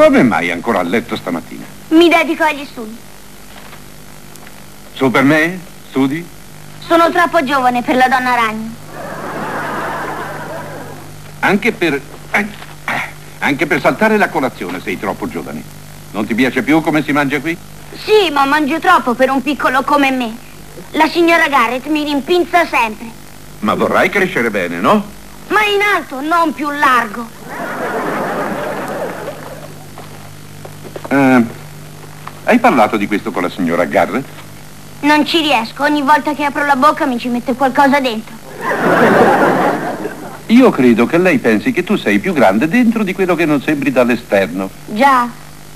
Come mai ancora a letto stamattina? Mi dedico agli studi. Su per me? Studi? Sono troppo giovane per la donna ragno. Anche per... eh, Anche per saltare la colazione sei troppo giovane. Non ti piace più come si mangia qui? Sì, ma mangio troppo per un piccolo come me. La signora Garrett mi rimpinza sempre. Ma vorrai crescere bene, no? Ma in alto, non più largo. Hai parlato di questo con la signora Garrett? Non ci riesco, ogni volta che apro la bocca mi ci mette qualcosa dentro. Io credo che lei pensi che tu sei più grande dentro di quello che non sembri dall'esterno. Già,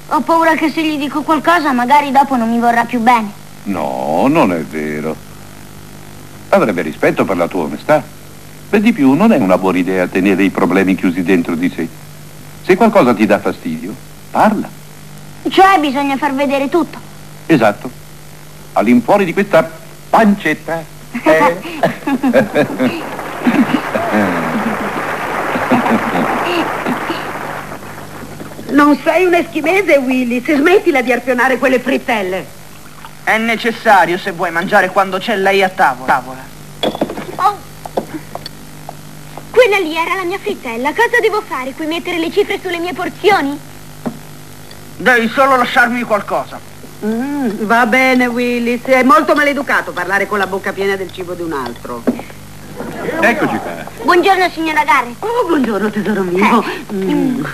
ho paura che se gli dico qualcosa magari dopo non mi vorrà più bene. No, non è vero. Avrebbe rispetto per la tua onestà. Per di più, non è una buona idea tenere i problemi chiusi dentro di sé. Se qualcosa ti dà fastidio, parla. Cioè bisogna far vedere tutto. Esatto. All'infuori di questa pancetta. Eh? Non sei un eschimese, Willis. Smettila di arpionare quelle frittelle. È necessario se vuoi mangiare quando c'è lei a tavola. tavola. Oh. Quella lì era la mia frittella. Cosa devo fare? Qui mettere le cifre sulle mie porzioni? Devi solo lasciarmi qualcosa. Mm, va bene, Willis. È molto maleducato parlare con la bocca piena del cibo di un altro. Eccoci qua. Buongiorno, signora Garrett. Oh, buongiorno, tesoro mio. Eh. Mm.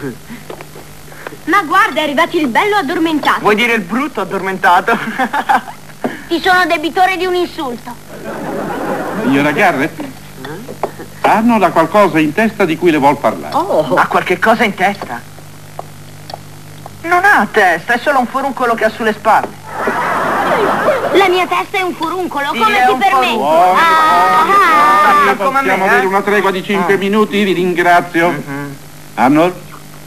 Ma guarda, è arrivato il bello addormentato. Vuoi dire il brutto addormentato? Ti sono debitore di un insulto. Signora Garrett? Arnold ha qualcosa in testa di cui le vuol parlare. Oh, ha qualche cosa in testa? Non ha testa, è solo un foruncolo che ha sulle spalle. La mia testa è un furuncolo, Sì, come è ti permetti? furuncolo. Ah, ah. come a me, Possiamo eh? avere una tregua di 5 Ah. minuti? Vi ringrazio. Mhm. Arnold,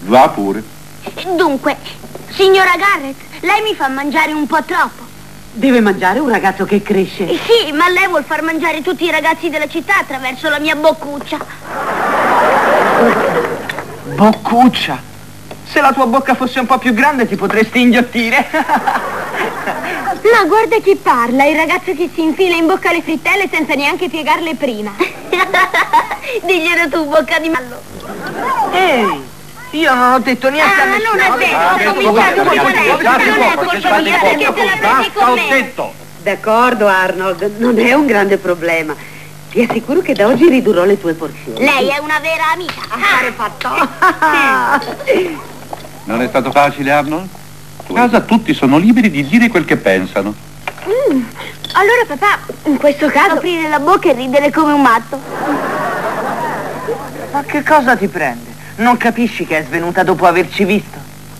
va pure. Dunque, signora Garrett, lei mi fa mangiare un po' troppo. deve mangiare un ragazzo che cresce. Eh Sì, ma lei vuol far mangiare tutti i ragazzi della città attraverso la mia boccuccia. Boccuccia. Se la tua bocca fosse un po' più grande ti potresti inghiottire. Ma guarda chi parla, il ragazzo che si infila in bocca le frittelle senza neanche piegarle prima. Diglielo tu, bocca di mallo. Ehi, io non ho detto niente a Ah, nessuno. non è vero, Ah, ho che cominciato scusa, Non è colpa mia perché te la prendi con me. detto. D'accordo, Arnold, non è un grande problema. Ti assicuro che da oggi ridurrò le tue porzioni. Lei è una vera amica. Affare fatto. Non è stato facile, Arnold? A casa tutti sono liberi di dire quel che pensano. Allora papà, in questo caso aprire la bocca e ridere come un matto. Ma che cosa ti prende? Non capisci che è svenuta dopo averci visto?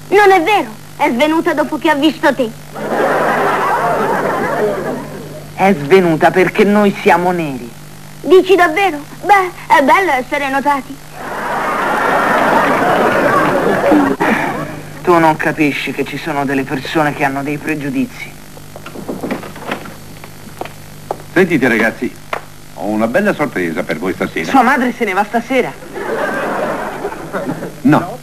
Non è vero, è svenuta dopo che ha visto te. È svenuta perché noi siamo neri. Dici davvero? Beh, è bello essere notati. Tu non capisci che ci sono delle persone che hanno dei pregiudizi. Sentite, ragazzi, ho una bella sorpresa per voi stasera. Sua madre se ne va stasera. No.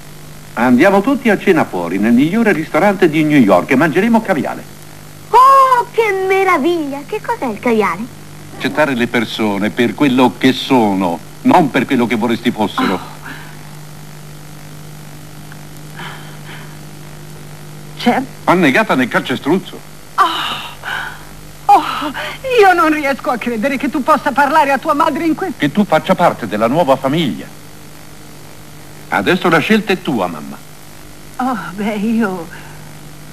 Andiamo tutti a cena fuori, nel migliore ristorante di New York e mangeremo caviale. Oh, che meraviglia! Che cos'è il caviale? Accettare le persone per quello che sono, non per quello che vorresti fossero. C'è? Annegata nel calcestruzzo. Oh, io non riesco a credere che tu possa parlare a tua madre in questo. Che tu faccia parte della nuova famiglia. Adesso la scelta è tua, mamma. Oh, beh, io...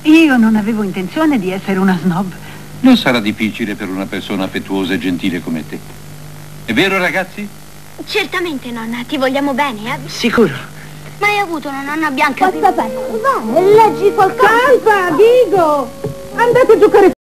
Io non avevo intenzione di essere una snob. Non sarà difficile per una persona affettuosa e gentile come te. È vero, ragazzi? Certamente, nonna, ti vogliamo bene, eh? Sicuro. Ma hai avuto una nonna bianca? Papà, va, leggi qualcosa. Calma, Vigo! Andate a giocare